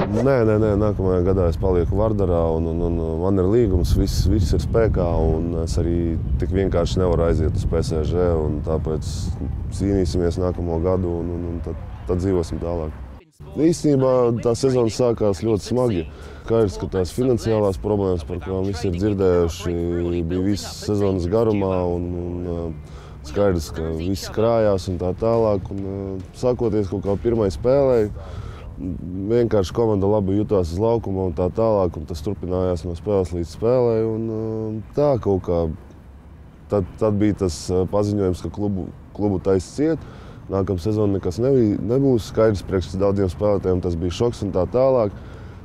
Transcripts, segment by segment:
Nē, nē, nē, nākamajā gadā es palieku Vārdarā, un, un, un man ir līgums, viss, viss ir spēkā. Es arī tik vienkārši nevaru aiziet uz PSC. Tāpēc cīnīsimies nākamo gadu, un, un, un tad, tad dzīvosim tālāk. Īstenībā tā sezona sākās ļoti smagi. Skaidrs, ka tās finansiālās problēmas, par kurām visi ir dzirdējuši, bija visas sezonas garumā. Un, un, skaidrs, ka viss krājās un tā tālāk. Un, sākoties kaut kā pirmai spēlei, vienkārši komanda labi jutās uz laukuma un tā tālāk. Un tas turpinājās no spēles līdz spēlei. Un, tā kaut kā tad, tad bija tas paziņojums, ka klubu, klubu taisa ciet. Nākamā sezona nekas nebija, nebūs skaidrs priekš daudziem spēlētājiem. Tas bija šoks un tā tālāk.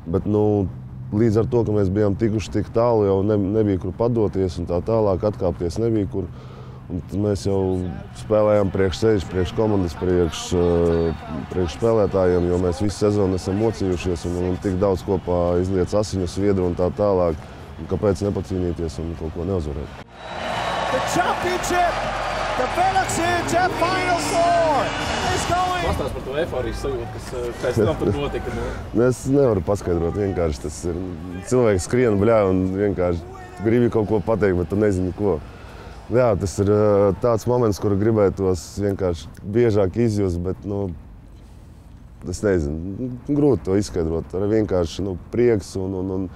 Bet, nu, līdz ar to, ka mēs bijām tikuši tik tālu, jau ne, nebija kur padoties un tā tālāk atkāpties nebija kur. Un mēs jau spēlējām priekš sevis, priekš komandas, priekš, priekš spēlētājiem, jo mēs visu sezonu esam mocījušies un, un tik daudz kopā izliec asiņu, sviedru un tā tālāk. Un kāpēc nepacīnīties un kaut ko neuzvarēt? The championship develops into Final Four. Pastāst par to eforijas sajūtu, kas pēc tam tur notika. Nu. Es nevaru paskaidrot. Vienkārši tas ir cilvēks skrien bļā un vienkārši gribi kaut ko pateikt, bet tu nezini ko. Jā, tas ir tāds moments, kuru gribētos vienkārši biežāk izjust, bet nu, es nezinu, grūti to izskaidrot. Ar vienkārši nu, prieks un, un, un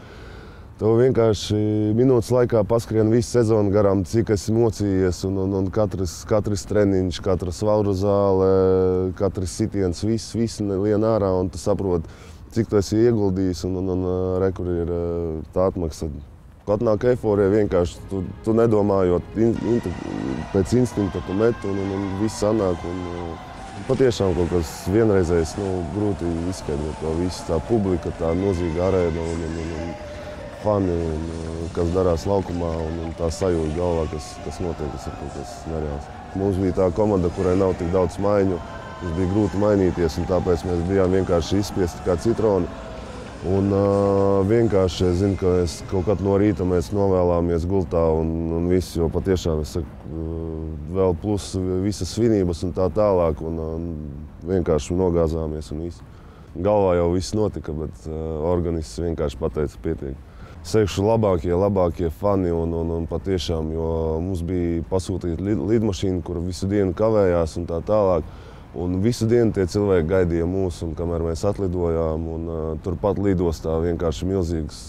Tev vienkārši minūtes laikā paskrien visu sezonu garām, cik esi mocījies. Un, un, un katrs, katrs treniņš, katra svāru zāle, katrs sitiens, viss, viss lien ārā. Un tu saproti, cik tu esi ieguldījis un, un, un re, kur ir tā atmaksa. Kad nāk eforija, vienkārši tu, tu nedomājot, in, in, pēc instinkta tu met un, un, un viss sanāk. Un, Patiešām kaut kas vienreizējs, nu, grūti izskaidrot to visu. Tā publika, tā nozīga arēna. Un, un, un, un, fani, un, kas darās laukumā, un, un tā sajūta galvā, kas, kas notiek, tas ir kaut kas nereāls. Mums bija tā komanda, kurai nav tik daudz maiņu, mums bija grūti mainīties, un tāpēc mēs bijām vienkārši izspiesti kā citroni. Un uh, vienkārši es zinu, ka es kaut kad no rīta mēs novēlāmies gultā un, un viss, jo patiešām es saku, uh, vēl plus visas svinības un tā tālāk, un uh, vienkārši nogāzāmies un viss. Galvā jau viss notika, bet uh, organisms vienkārši pateica pietiek sekšu labākie, labākie fani. Un, un, un patiešām, jo mums bija pasūtīta lid, lidmašīna, kur visu dienu kavējās un tā tālāk. Un visu dienu tie cilvēki gaidīja mūs, un kamēr mēs atlidojām, un, uh, turpat lidostā vienkārši milzīgs,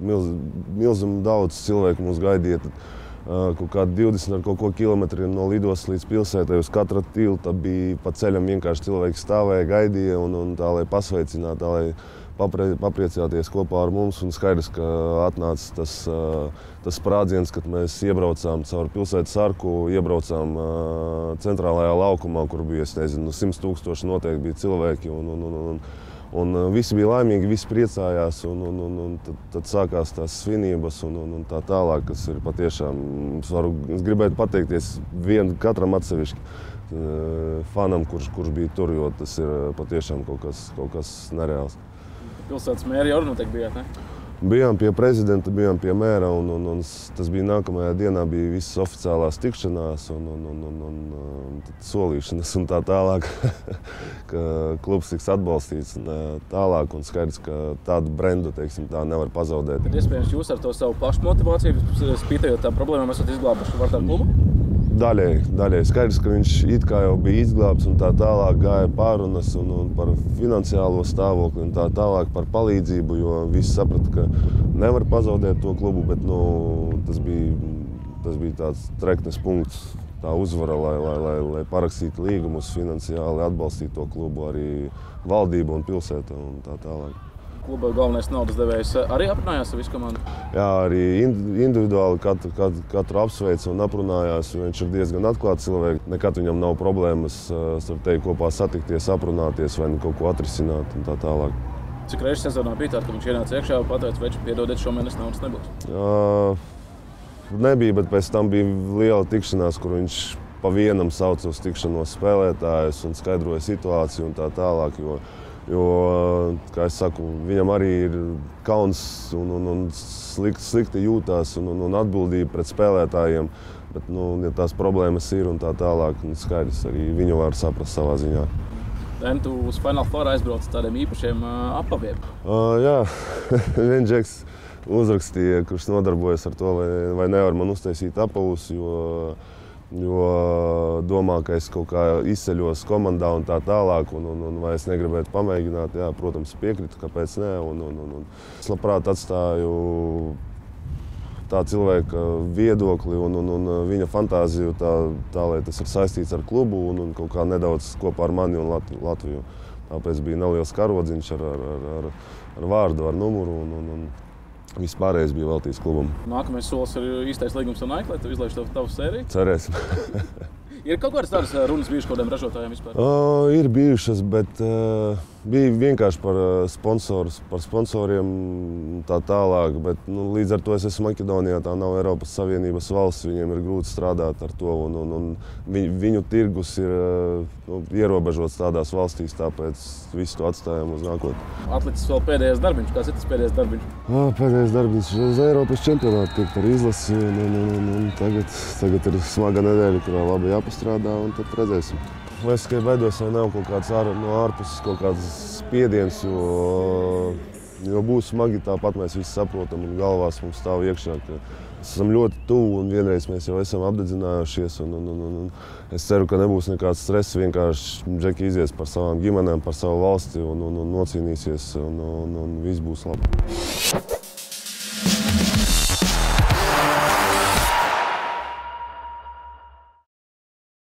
milz, milzīgi daudz cilvēku mūs gaidīja. Tad, kaut kādi 20 ar kaut ko kilometri no lidostas līdz pilsētai. Uz katra tilta bija pa ceļam vienkārši cilvēki stāvēja, gaidīja un, un tā, lai pasveicinātu, tā, lai papriecāties kopā ar mums. Un skaidrs, ka atnāca tas, tas sprādziens, kad mēs iebraucām caur pilsētas arku, iebraucām centrālajā laukumā, kur bija nezinu, 100 tūkstoši noteikti bija cilvēki. Un, un, un, un, Un visi bija laimīgi, visi priecājās, un, un, un, un tad, tad sākās tās svinības un, un, un tā tālāk, kas ir patiešām. Es, varu, es gribētu pateikties vienam katram atsevišķi fanam, kurš, kurš bija tur, jo tas ir patiešām kaut kas, kaut kas nereāls pilsētas mēri jau noteikti bijāt, ne? Bijām pie prezidenta, bijām pie mēra, un, un, un tas bija nākamajā dienā, bija visas oficiālās tikšanās un, un, un, un, un, un solīšanas un tā tālāk, ka klubs tiks atbalstīts tālāk, un skaidrs, ka tādu brendu, teiksim, tā nevar pazaudēt. Tad iespējams jūs ar to savu pašu motivāciju, spītējot tām problēmām, esat izglābuši Vartāru klubu? Daļēji, daļēji. Skaidrs, ka viņš it kā jau bija izglābts un tā tālāk gāja pārunas un, un par finansiālo stāvokli un tā tālāk par palīdzību, jo visi saprata, ka nevar pazaudēt to klubu, bet nu, tas, bija, tas bija tāds treknes punkts, tā uzvara, lai, lai, lai, lai parakstītu līgumus, finansiāli atbalstītu to klubu, arī valdību un pilsētu un tā tālāk kluba galvenais naudas devējs arī aprunājās ar visu komandu? Jā, arī individuāli katru, katru, katru apsveicu un aprunājās. Viņš ir diezgan atklāts cilvēks. Nekad viņam nav problēmas ar tevi kopā satikties, aprunāties vai nu kaut ko atrisināt un tā tālāk. Cik reizes sezonā bija tā, ka viņš ienāca iekšā un pateica, veči, piedodiet, šomēnes naudas nebūs? Uh, nebija, bet pēc tam bija liela tikšanās, kur viņš pa vienam sauca uz tikšanos spēlētājus un skaidroja situāciju un tā tālāk. Jo, Jo, kā jau saku, viņam arī ir kauns un, un, un slikti, slikti jūtās un, un, un atbildība pret spēlētājiem. Bet, nu, ja tās problēmas ir un tā tālāk, nu, skaidrs, arī viņu var saprast savā ziņā. Dan tu uz Final Four aizbrauc ar tādiem īpašiem uh, apaviem. Uh, jā, viens džeks uzrakstīja, kurš nodarbojas ar to, vai, vai nevar man uztaisīt apavus, jo, jo domā, ka es kaut kā izceļos komandā un tā tālāk, un, un, un vai es negribētu pamēģināt. Jā, protams, piekrītu, kāpēc ne. Un, un, un, un es labprāt atstāju tā cilvēka viedokli un, un, un viņa fantāziju, tā, tā lai tas ir saistīts ar klubu un, un kaut kā nedaudz kopā ar mani un Latviju. Tāpēc bija neliels karodziņš ar, ar, ar, ar, ar vārdu, ar numuru. Un, un, un Viss pārējais bija veltīts klubam. Nākamais solis ir īstais līgums ar Nike, lai tu izlaiž tavu, tavu sēriju. Cerēsim. Ir kaut kādas tādas runas bijušas kādiem ražotājiem vispār? Uh, ir bijušas, bet uh, bija vienkārši par, sponsors, par sponsoriem tā tālāk. Bet, nu, līdz ar to es esmu Maķedonijā, tā nav Eiropas Savienības valsts. Viņiem ir grūti strādāt ar to. Un, un, un viņu, viņu tirgus ir nu, ierobežots tādās valstīs, tāpēc visu to atstājam uz nākotni. Atlicis vēl pēdējais darbiņš. Kāds ir tas pēdējais darbiņš? Uh, pēdējais darbiņš uz Eiropas čempionātu tikt ar izlasi. Un, un, un, un tagad, tagad ir smaga nedēļa, kurā labi jāpastrādā un tad redzēsim. Es tikai baidos, vai nav kaut kāds ār, no ārpuses kaut kāds spiediens, jo, jo būs smagi tāpat mēs visi saprotam un galvās mums stāv iekšā. Mēs esam ļoti tuvu un vienreiz mēs jau esam apdedzinājušies. Un, un, un, un es ceru, ka nebūs nekāds stress. Vienkārši Džeki izies par savām ģimenēm, par savu valsti un, un, un nocīnīsies un, un, un viss būs labi.